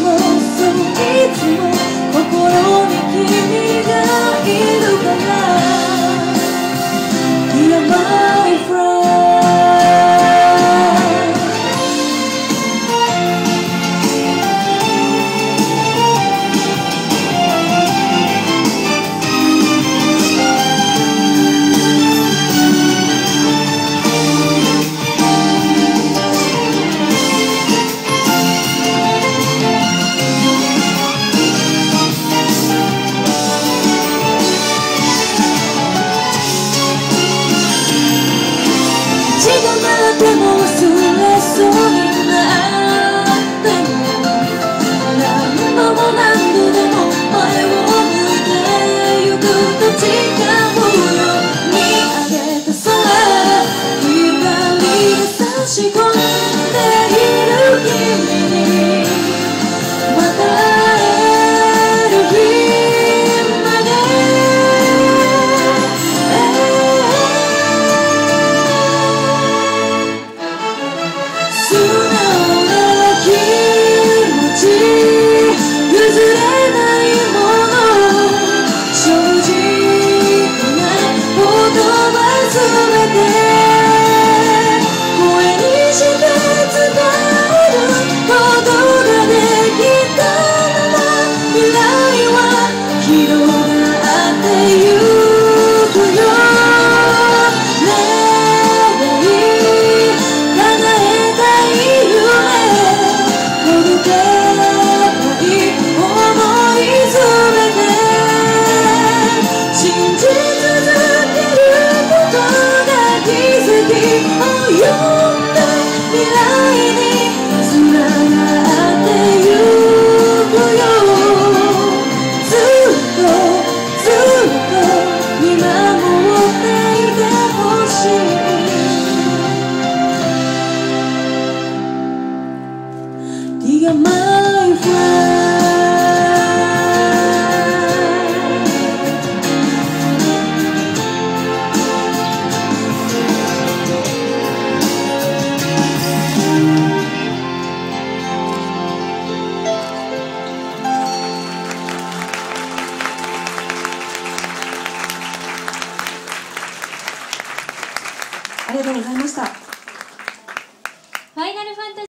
い she goes. とうございました。